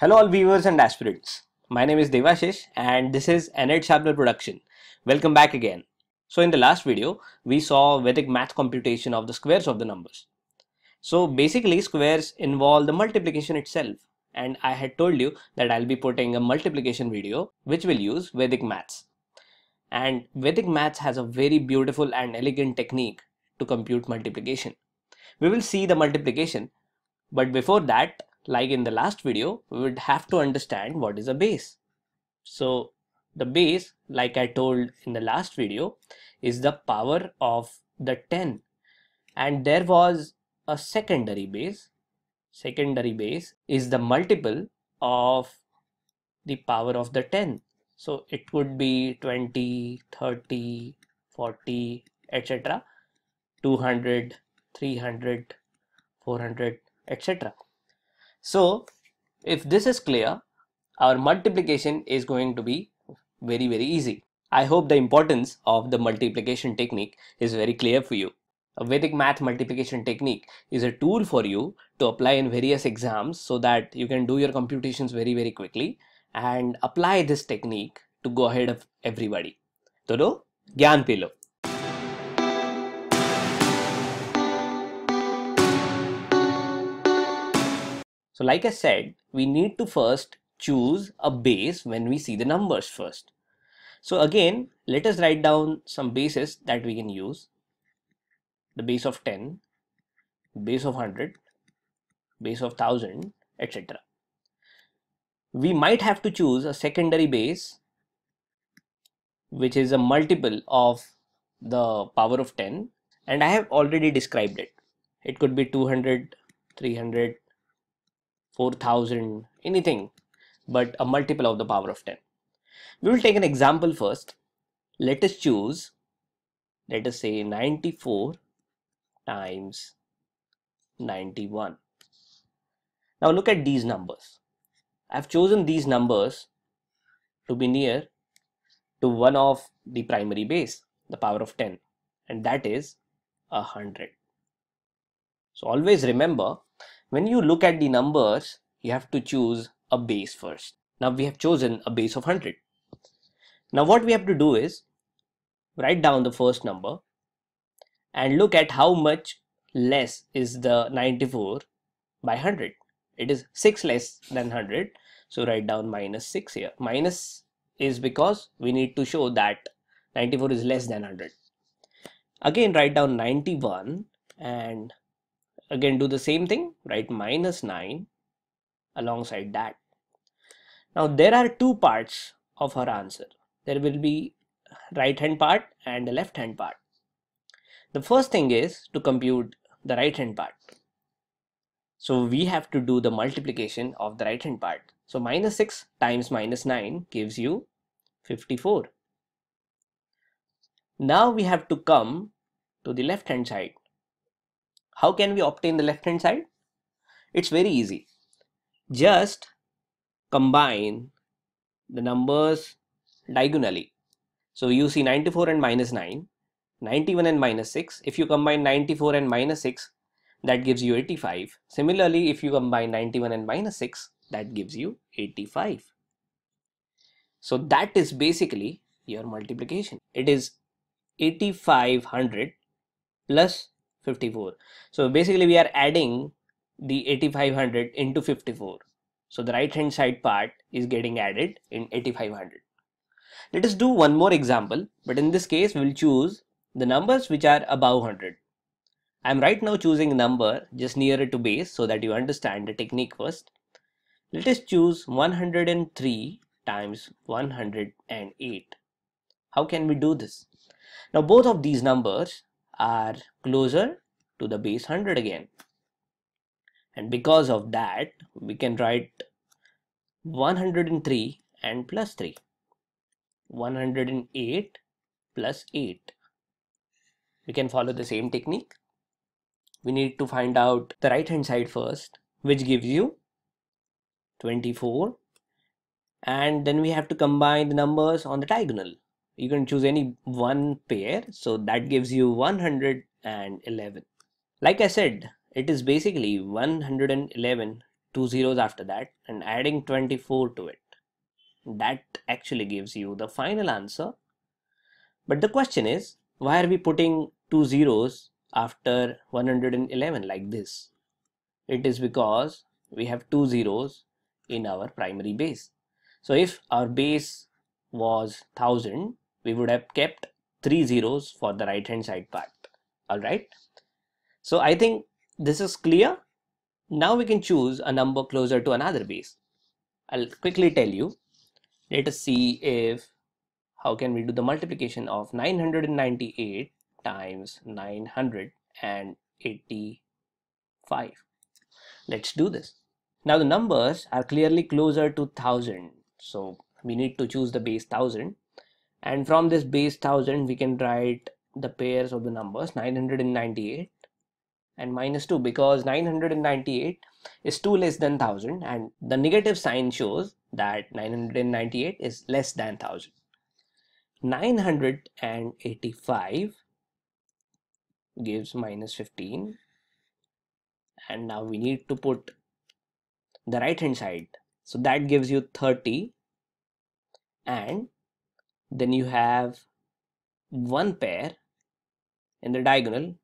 Hello all viewers and aspirants. My name is Devashish and this is an Ed Sharpener production. Welcome back again. So in the last video, we saw Vedic math computation of the squares of the numbers. So basically squares involve the multiplication itself and I had told you that I'll be putting a multiplication video which will use Vedic maths. And Vedic maths has a very beautiful and elegant technique to compute multiplication. We will see the multiplication but before that like in the last video, we would have to understand what is a base. So the base, like I told in the last video, is the power of the 10. And there was a secondary base. Secondary base is the multiple of the power of the 10. So it could be 20, 30, 40, etc. 200, 300, 400, etc. So if this is clear, our multiplication is going to be very, very easy. I hope the importance of the multiplication technique is very clear for you. A Vedic math multiplication technique is a tool for you to apply in various exams so that you can do your computations very, very quickly and apply this technique to go ahead of everybody. तो ज्ञान पे लो So like I said, we need to first choose a base when we see the numbers first. So again, let us write down some bases that we can use. The base of 10, base of 100, base of 1000, etc. We might have to choose a secondary base which is a multiple of the power of 10 and I have already described it. It could be 200, 300, 4000 anything but a multiple of the power of 10 we will take an example first. Let us choose let us say 94 times 91 now look at these numbers. I've chosen these numbers to be near to one of the primary base the power of 10 and that is a hundred. So always remember when you look at the numbers, you have to choose a base first. Now we have chosen a base of 100. Now what we have to do is write down the first number and look at how much less is the 94 by 100. It is 6 less than 100. So write down minus 6 here. Minus is because we need to show that 94 is less than 100. Again write down 91 and again do the same thing write minus 9 alongside that. Now there are two parts of our answer. There will be right hand part and the left hand part. The first thing is to compute the right hand part. So we have to do the multiplication of the right hand part. So minus 6 times minus 9 gives you 54 now we have to come to the left hand side how can we obtain the left hand side? It's very easy. Just combine the numbers diagonally. So you see 94 and minus 9, 91 and minus 6. If you combine 94 and minus 6, that gives you 85. Similarly, if you combine 91 and minus 6, that gives you 85. So that is basically your multiplication. It is 8500 plus 54 so basically we are adding the 8500 into 54 so the right hand side part is getting added in 8500 let us do one more example but in this case we'll choose the numbers which are above 100 I'm right now choosing number just nearer to base so that you understand the technique first. Let us choose 103 times 108 how can we do this? Now both of these numbers are closer to the base 100 again. And because of that we can write 103 and plus 3 108 plus 8 we can follow the same technique. We need to find out the right hand side first which gives you 24 and then we have to combine the numbers on the diagonal you can choose any one pair so that gives you 111 like I said it is basically 111 two zeros after that and adding 24 to it. That actually gives you the final answer. But the question is, why are we putting two zeros after 111 like this? It is because we have two zeros in our primary base. So if our base was 1000, we would have kept three zeros for the right hand side part. Alright. So I think this is clear. Now we can choose a number closer to another base. I'll quickly tell you. Let us see if how can we do the multiplication of 998 times 985. Let's do this. Now the numbers are clearly closer to 1000. So we need to choose the base 1000 and from this base 1000 we can write the pairs of the numbers 998 and minus 2 because 998 is 2 less than 1000 and the negative sign shows that 998 is less than 1000 985 gives minus 15 and now we need to put the right hand side. So that gives you 30 and then you have one pair in the diagonal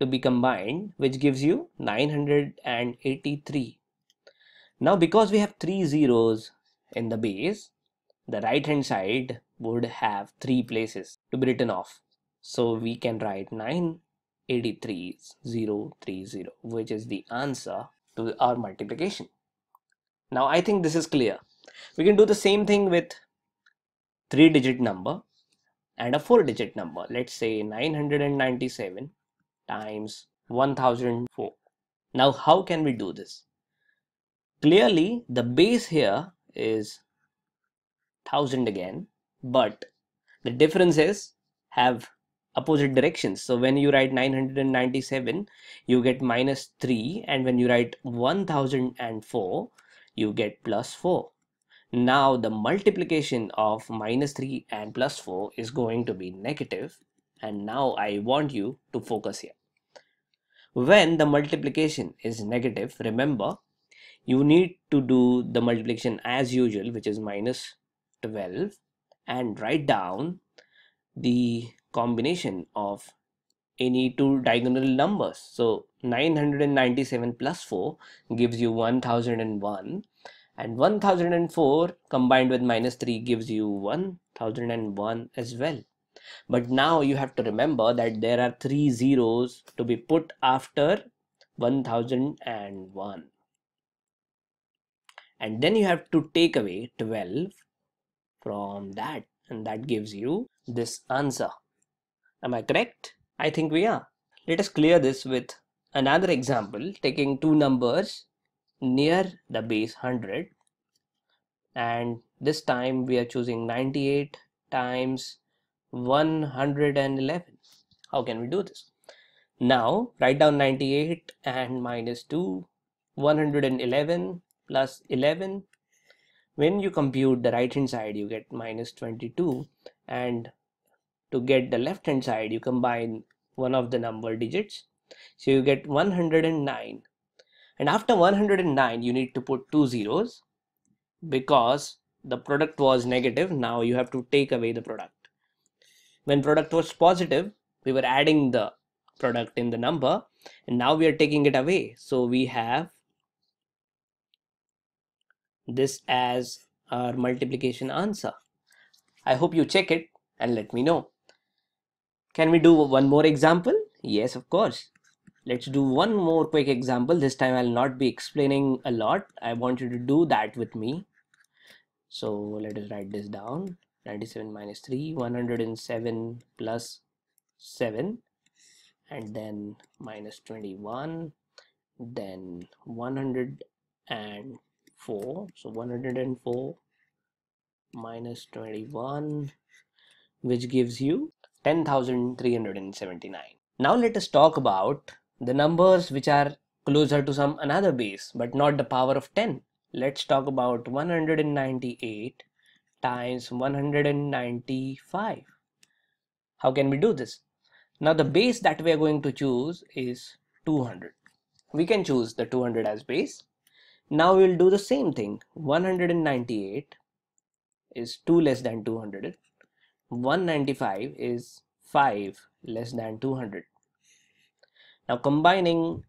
to be combined which gives you 983 now because we have three zeros in the base the right hand side would have three places to be written off. So we can write 983030 which is the answer to our multiplication. Now I think this is clear. We can do the same thing with three digit number and a four digit number. Let's say 997 times 1004 now how can we do this? Clearly the base here is 1000 again but the difference is have opposite directions. So when you write 997 you get minus 3 and when you write 1004 you get plus 4 now the multiplication of minus 3 and plus 4 is going to be negative and now I want you to focus here. When the multiplication is negative, remember you need to do the multiplication as usual which is minus 12 and write down the combination of any two diagonal numbers. So 997 plus 4 gives you 1001 and 1004 combined with minus 3 gives you 1001 as well. But now you have to remember that there are three zeros to be put after 1001 and then you have to take away 12 from that and that gives you this answer. Am i correct? I think we are. Let us clear this with another example taking two numbers near the base 100 and this time we are choosing 98 times 111 how can we do this? Now write down 98 and minus 2 111 plus 11 when you compute the right hand side you get minus 22 and to get the left hand side you combine one of the number digits. So you get 109 and after 109 you need to put two zeros because the product was negative. Now you have to take away the product. When product was positive we were adding the product in the number and now we are taking it away. So we have this as our multiplication answer. I hope you check it and let me know. Can we do one more example? Yes of course let's do one more quick example. This time I'll not be explaining a lot. I want you to do that with me. So let us write this down. 97 minus 3 107 plus 7 and then minus 21 then 104 so 104 minus 21 which gives you 10,379 now let us talk about the numbers which are closer to some another base but not the power of 10 let's talk about 198 times 195 how can we do this? Now the base that we are going to choose is 200 we can choose the 200 as base. Now we'll do the same thing. 198 is 2 less than 200 195 is 5 less than 200 now combining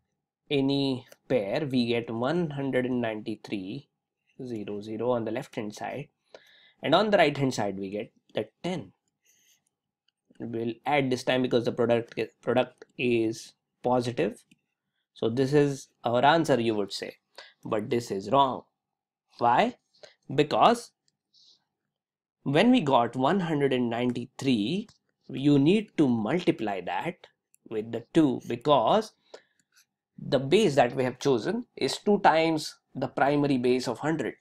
any pair we get 193 0 0 on the left hand side. And on the right hand side we get the 10 we'll add this time because the product product is positive. So this is our answer you would say. But this is wrong. Why? Because when we got 193 you need to multiply that with the 2 because the base that we have chosen is 2 times the primary base of 100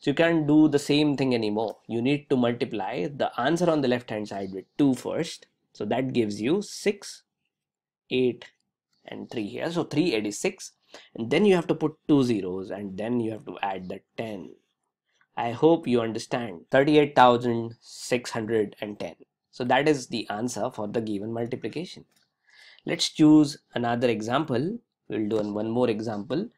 so you can't do the same thing anymore. You need to multiply the answer on the left hand side with 2 first. So that gives you 6 8 and 3 here. So 3 8 is 6 and then you have to put two zeros and then you have to add the 10 I hope you understand. 38,610 so that is the answer for the given multiplication let's choose another example. We'll do one more example.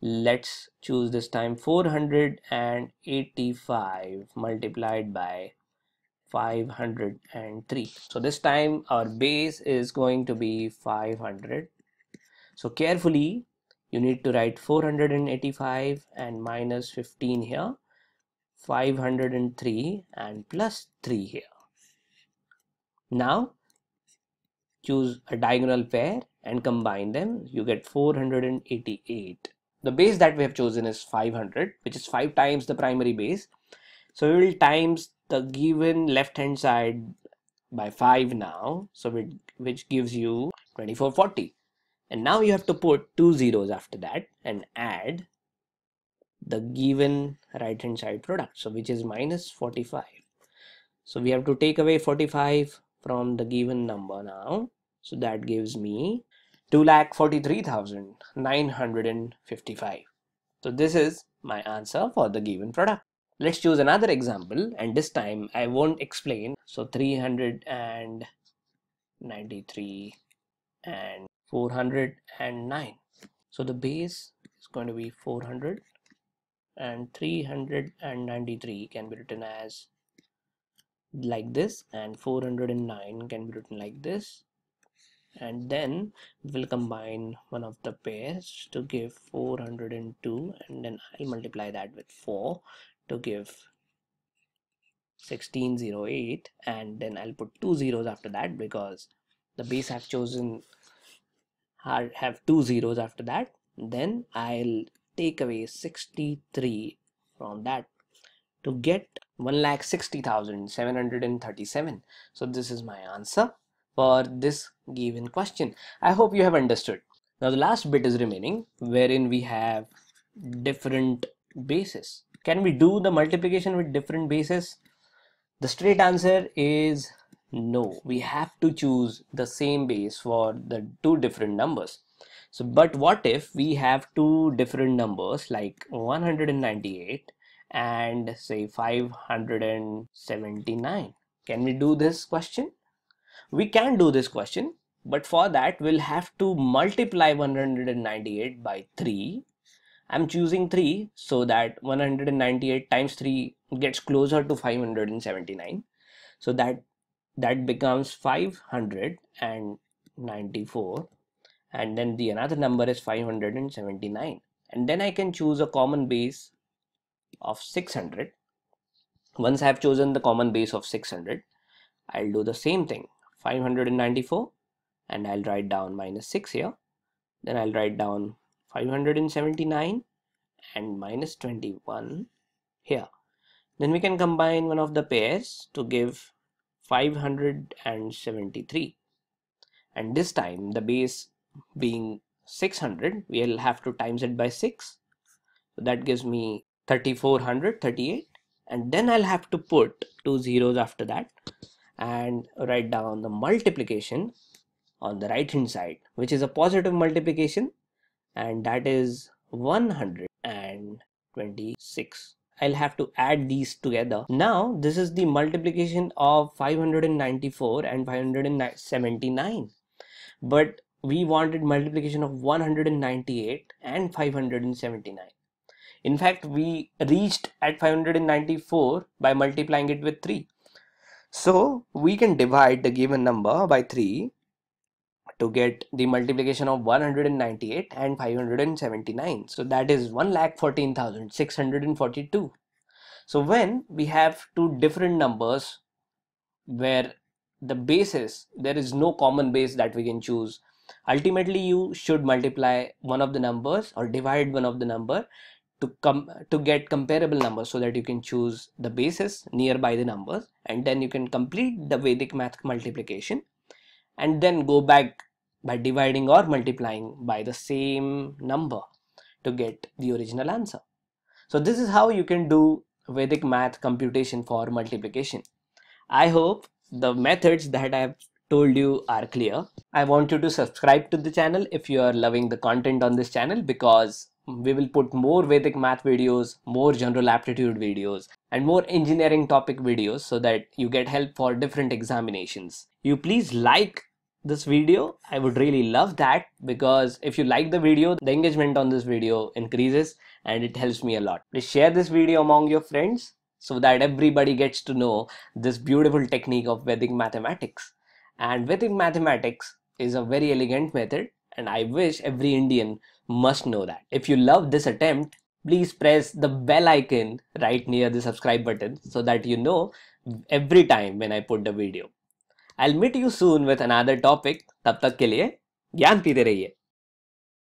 Let's choose this time 485 multiplied by 503 so this time our base is going to be 500 so carefully you need to write 485 and minus 15 here 503 and plus 3 here. Now choose a diagonal pair and combine them you get 488 the base that we have chosen is 500 which is 5 times the primary base. So we will times the given left hand side by 5 now so which gives you 2440 and now you have to put two zeros after that and add the given right hand side product so which is minus 45 so we have to take away 45 from the given number now so that gives me 2,43,955. So this is my answer for the given product. Let's choose another example and this time I won't explain. So 393 and 409. So the base is going to be 400 and 393 can be written as like this and 409 can be written like this. And then we'll combine one of the pairs to give 402 and then I'll multiply that with 4 to give 1608 and then I'll put two zeros after that because the base I've chosen have two zeros after that. Then I'll take away 63 from that to get 1,60,737 so this is my answer for this given question. I hope you have understood. Now the last bit is remaining wherein we have different bases. Can we do the multiplication with different bases? The straight answer is no. We have to choose the same base for the two different numbers. So, but what if we have two different numbers like 198 and say 579? Can we do this question? We can do this question, but for that we'll have to multiply 198 by 3. I'm choosing 3 so that 198 times 3 gets closer to 579. So that that becomes 594 and then the another number is 579 and then I can choose a common base of 600 once I have chosen the common base of 600 I'll do the same thing. 594 and I'll write down minus 6 here. Then I'll write down 579 and minus 21 here. Then we can combine one of the pairs to give 573 and this time the base being 600 we'll have to times it by 6 so that gives me 3438 and then I'll have to put two zeros after that and write down the multiplication on the right hand side which is a positive multiplication and that is 126 I'll have to add these together. Now this is the multiplication of 594 and 579 but we wanted multiplication of 198 and 579 In fact, we reached at 594 by multiplying it with 3. So we can divide the given number by 3 to get the multiplication of 198 and 579. So that is 1,14,642. So when we have two different numbers where the basis, there is no common base that we can choose. Ultimately, you should multiply one of the numbers or divide one of the number to come to get comparable numbers so that you can choose the basis nearby the numbers and then you can complete the Vedic math multiplication and then go back by dividing or multiplying by the same number to get the original answer. So this is how you can do Vedic math computation for multiplication. I hope the methods that I have told you are clear. I want you to subscribe to the channel if you are loving the content on this channel because we will put more Vedic math videos, more general aptitude videos and more engineering topic videos so that you get help for different examinations. You please like this video i would really love that because if you like the video the engagement on this video increases and it helps me a lot please share this video among your friends so that everybody gets to know this beautiful technique of Vedic mathematics. And Vedic mathematics is a very elegant method and I wish every Indian must know that. If you love this attempt, please press the bell icon right near the subscribe button so that you know every time when I put the video. I'll meet you soon with another topic. तब तक के लिए ज्ञान पीते रहिए